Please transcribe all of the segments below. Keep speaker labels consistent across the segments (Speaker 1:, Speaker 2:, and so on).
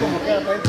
Speaker 1: Como
Speaker 2: que era pra?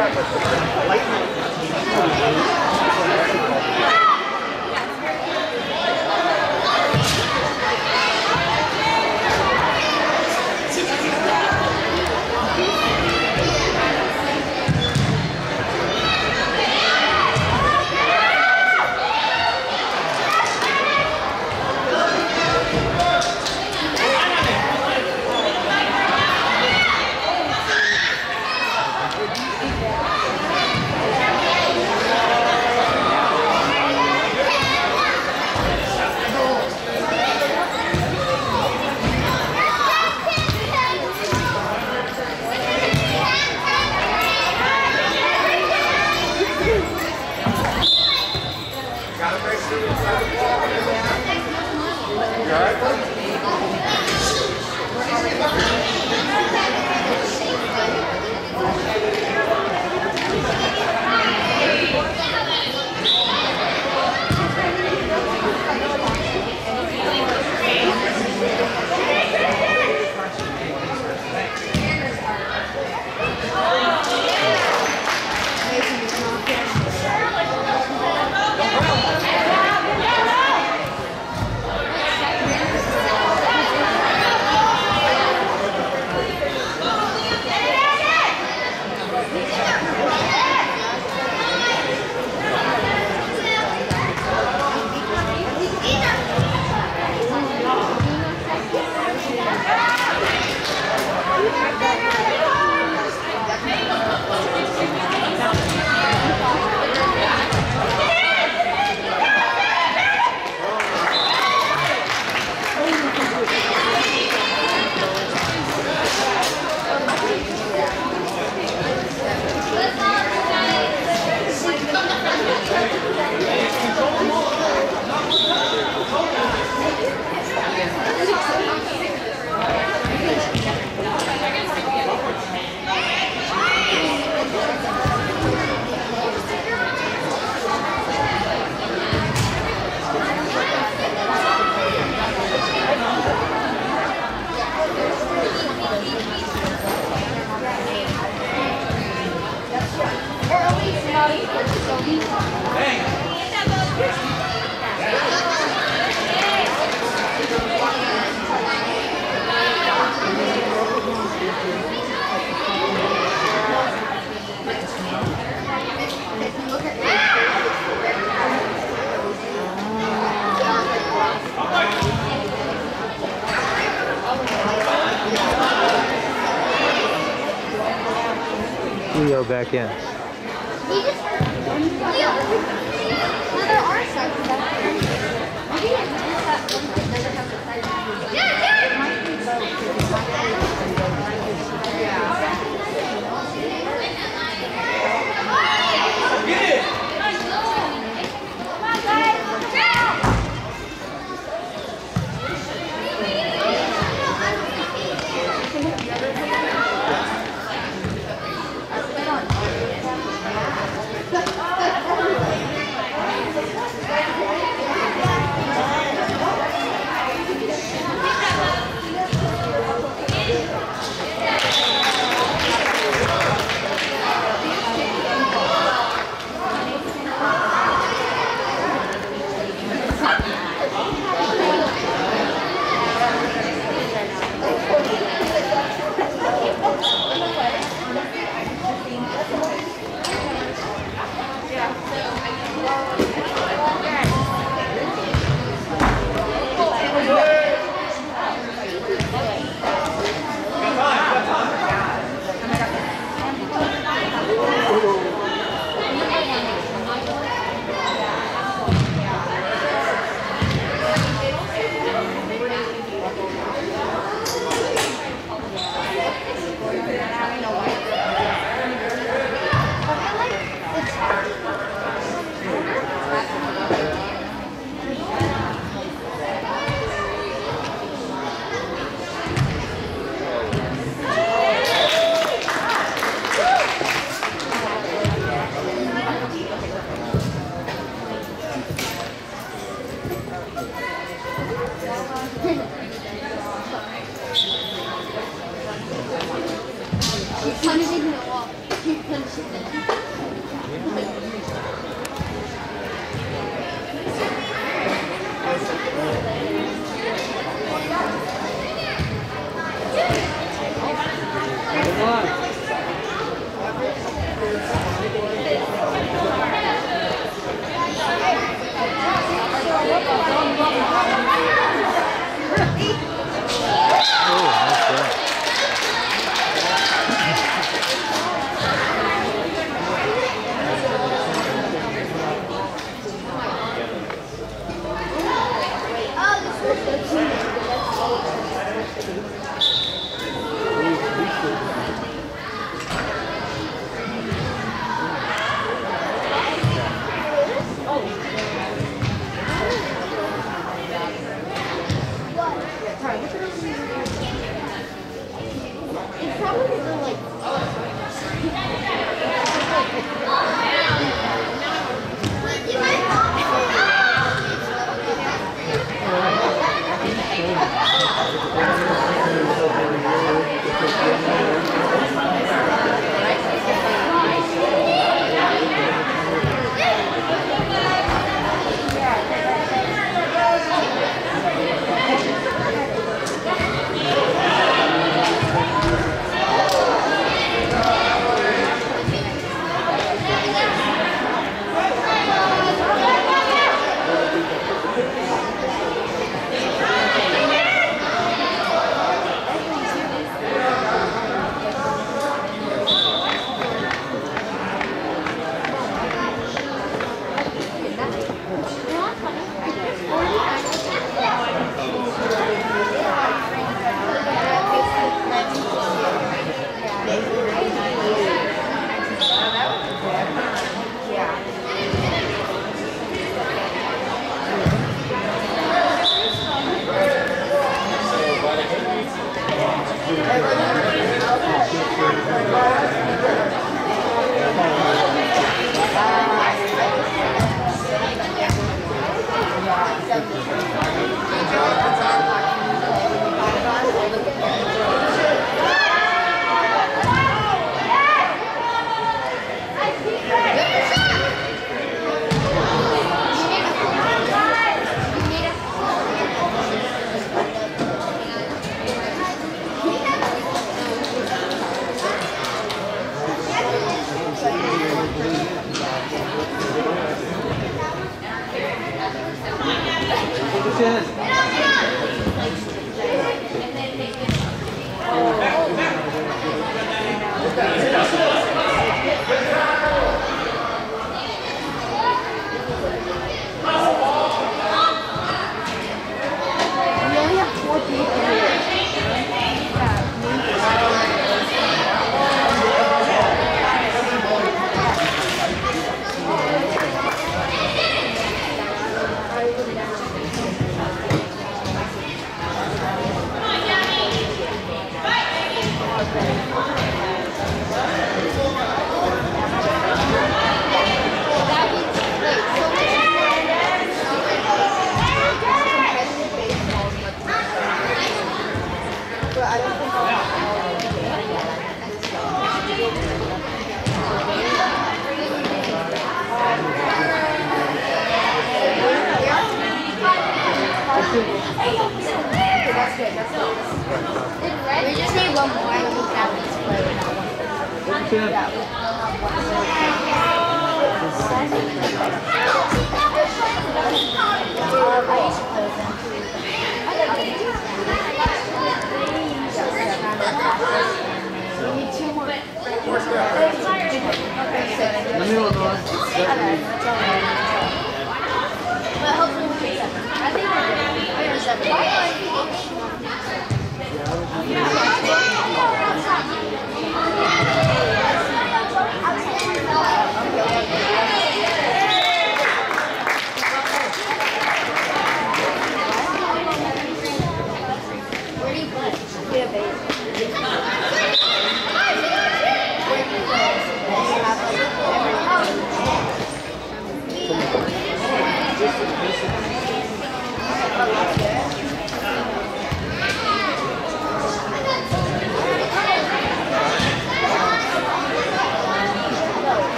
Speaker 2: Lightning.
Speaker 3: Leo
Speaker 1: middle
Speaker 3: But hopefully we get. I think we're good.